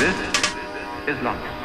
This is London.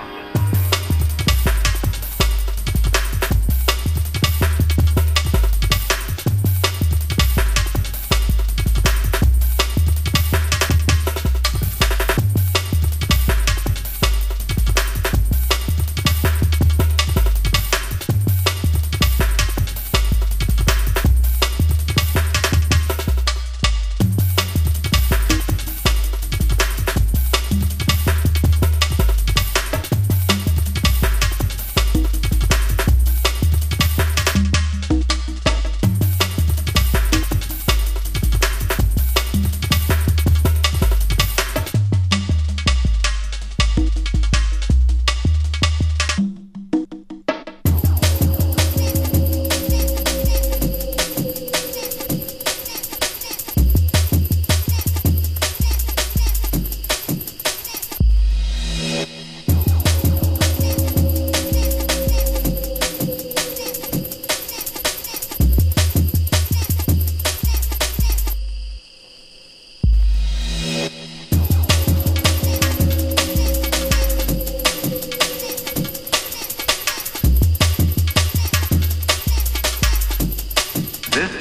This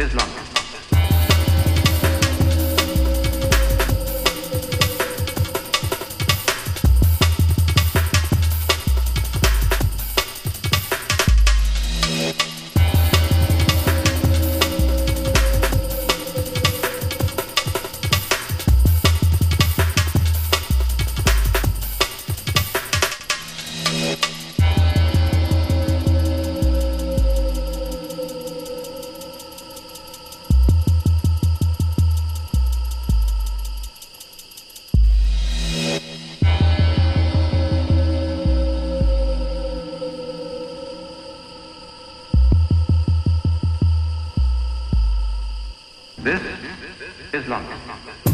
is love. This is London.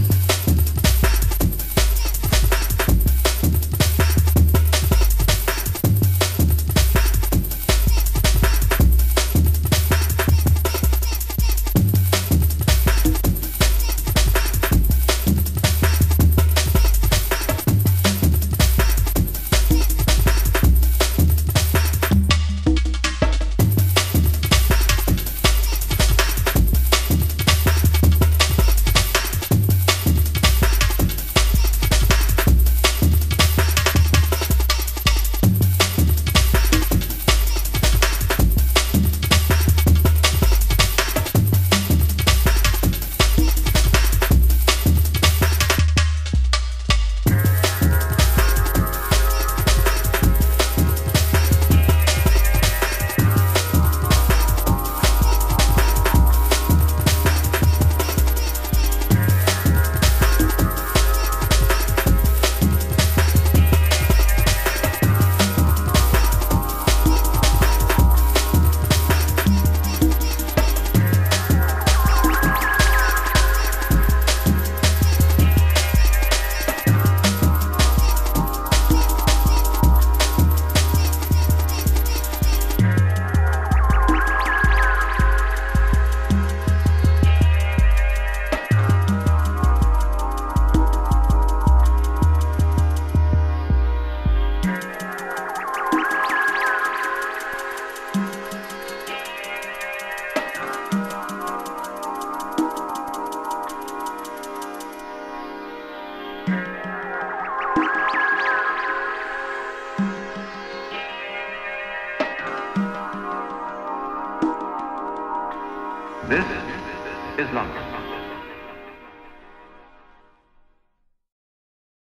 This is London.